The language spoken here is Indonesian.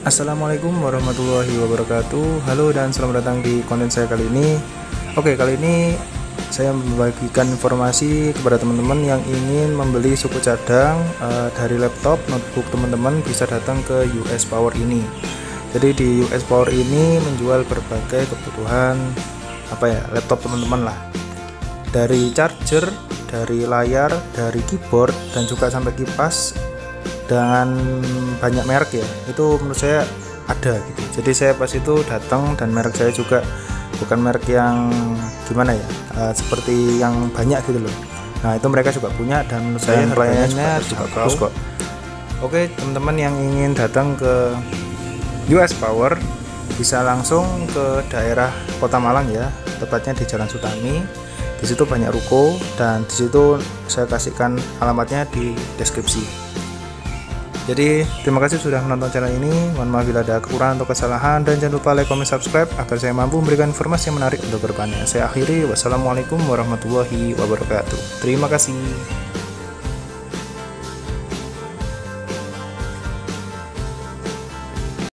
Assalamualaikum warahmatullahi wabarakatuh. Halo dan selamat datang di konten saya kali ini. Oke kali ini saya membagikan informasi kepada teman-teman yang ingin membeli suku cadang uh, dari laptop, notebook teman-teman bisa datang ke US Power ini. Jadi di US Power ini menjual berbagai kebutuhan apa ya laptop teman-teman lah. Dari charger, dari layar, dari keyboard dan juga sampai kipas dengan banyak merek ya itu menurut saya ada gitu. Jadi saya pas itu datang dan merek saya juga bukan merek yang gimana ya uh, seperti yang banyak gitu loh. Nah itu mereka juga punya dan menurut saya pelayanannya juga, juga bagus kok. Oke teman-teman yang ingin datang ke US Power bisa langsung ke daerah Kota Malang ya tepatnya di Jalan Sutami. Di situ banyak ruko dan di situ saya kasihkan alamatnya di deskripsi jadi terima kasih sudah menonton channel ini. Mohon maaf bila ada kekurangan atau kesalahan dan jangan lupa like, comment, subscribe agar saya mampu memberikan informasi yang menarik untuk ke depannya. Saya akhiri. Wassalamualaikum warahmatullahi wabarakatuh. Terima kasih.